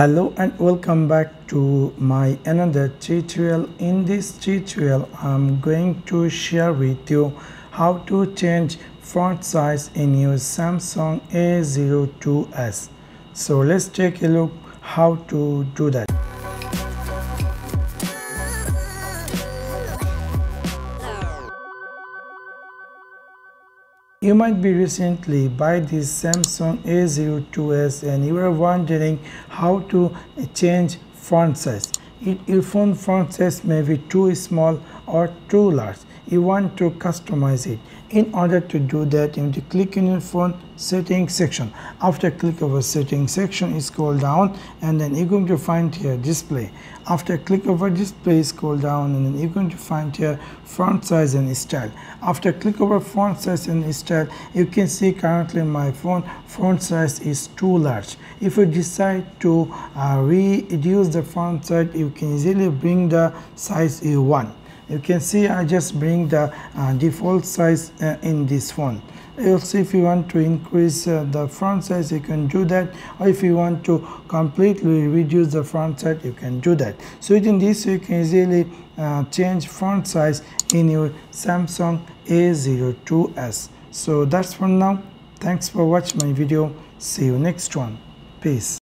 hello and welcome back to my another tutorial. In this tutorial i'm going to share with you how to change font size in your samsung a02s so let's take a look how to do that You might be recently buy this Samsung A02s and you are wondering how to change font size. Your phone font size may be too small or too large. You want to customize it. In order to do that, you need to click in your phone settings section. After click over settings section, scroll down and then you're going to find here display. After click over display, scroll down and then you're going to find here font size and style. After click over font size and style, you can see currently my phone font size is too large. If you decide to uh, reduce the font size, you can easily bring the size you want you can see I just bring the uh, default size uh, in this font. Also if you want to increase uh, the font size you can do that. Or if you want to completely reduce the font size you can do that. So in this you can easily uh, change font size in your Samsung A02s so that's for now. Thanks for watching my video. See you next one. Peace